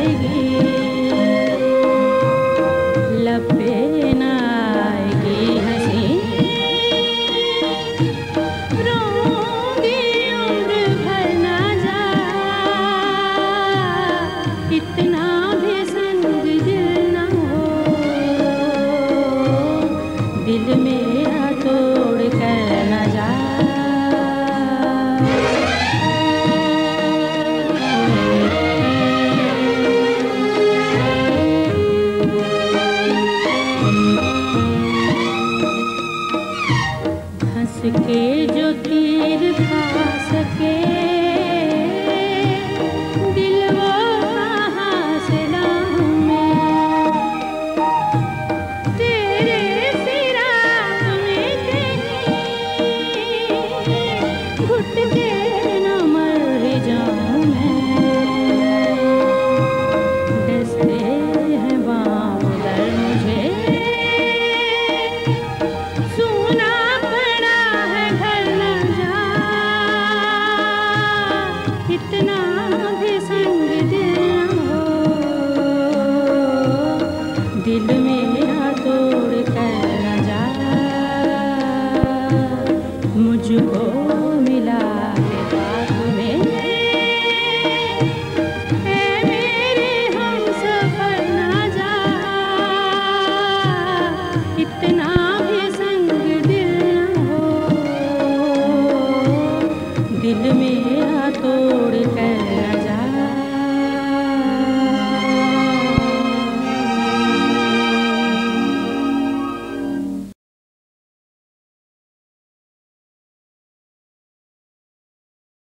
Baby. सके मुझको मिला है।